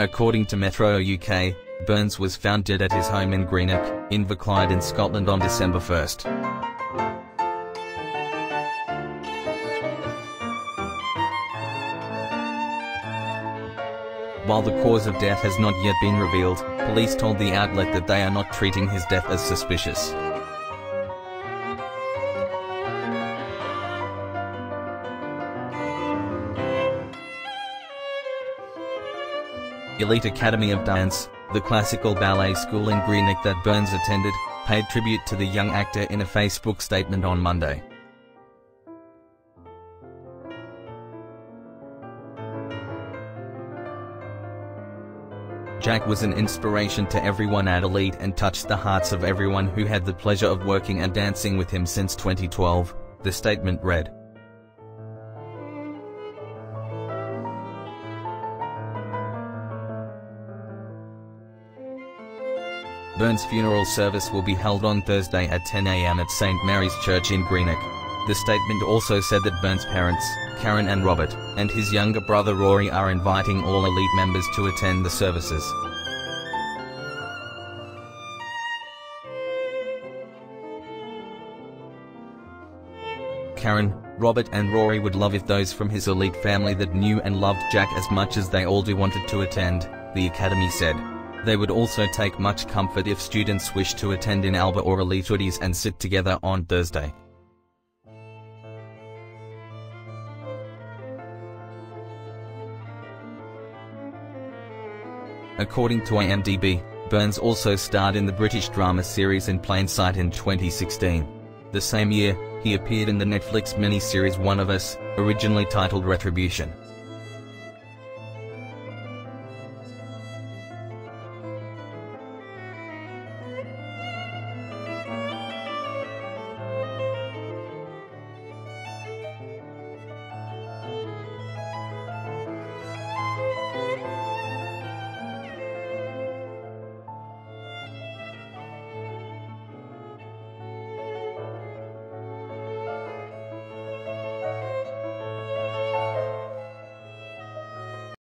According to Metro UK, Burns was found dead at his home in Greenock, Inverclyde in Scotland on December 1. While the cause of death has not yet been revealed, police told the outlet that they are not treating his death as suspicious. Elite Academy of Dance, the classical ballet school in Greenock that Burns attended, paid tribute to the young actor in a Facebook statement on Monday. Jack was an inspiration to everyone at Elite and touched the hearts of everyone who had the pleasure of working and dancing with him since 2012, the statement read. Burns' funeral service will be held on Thursday at 10 a.m. at St. Mary's Church in Greenock. The statement also said that Burns' parents, Karen and Robert, and his younger brother Rory are inviting all elite members to attend the services. Karen, Robert and Rory would love if those from his elite family that knew and loved Jack as much as they all do wanted to attend, the Academy said. They would also take much comfort if students wish to attend in Alba or Elite hoodies and sit together on Thursday. According to IMDb, Burns also starred in the British drama series In Plain Sight in 2016. The same year, he appeared in the Netflix miniseries One of Us, originally titled Retribution.